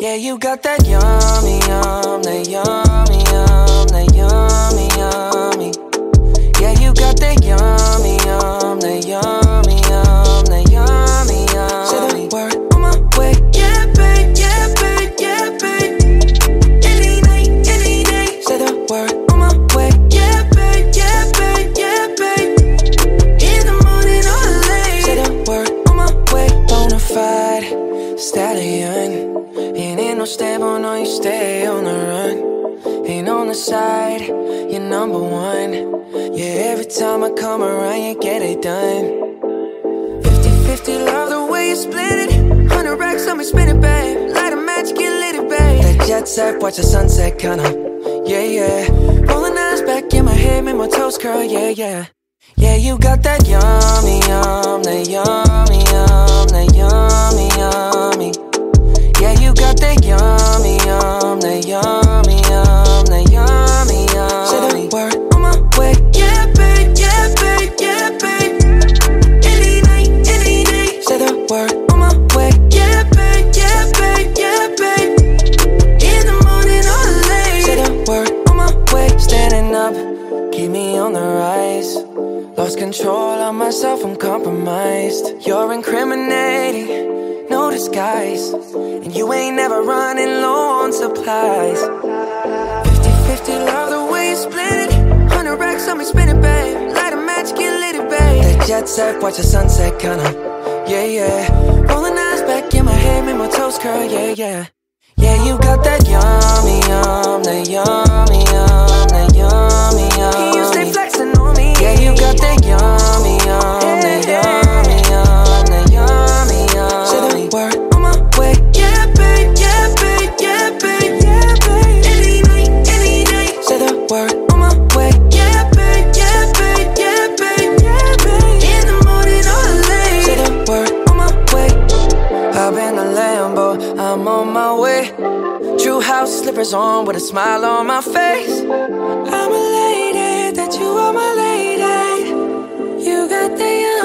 Yeah, you got that yummy, yum, that yummy, yum, that yummy, yummy. Yeah, you got that yummy, yum, that yummy, yum, that yummy, yummy. Say the word on my way. Yeah, babe, yeah, babe, yeah, babe. Any night, any day. Say the word on my way. Yeah, babe, yeah, babe, yeah, babe. In the morning or late. Say the word on my way. Bonafide stallion. Stable, no, you stay on the run. Ain't on the side, you're number one. Yeah, every time I come around, you get it done. 50 50, love the way you split it. 100 racks on me, spin it, babe. Light a match, get lit, babe. That jet set, watch the sunset, kinda. Yeah, yeah. Rolling eyes back in my head, make my toes curl, yeah, yeah. Yeah, you got that yummy, yum, that yum, control of myself, I'm compromised. You're incriminating, no disguise. And you ain't never running low on supplies. 50 50, love the way you split it. 100 racks on me, spin it, babe. Light a match, get lit, babe. That jet set, watch the sunset, kinda. Yeah, yeah. Rolling eyes back in my head, make my toes curl, yeah, yeah. Yeah, you got that yummy, yum, that yum, on my way. True house slippers on with a smile on my face. I'm elated that you are my lady. You got the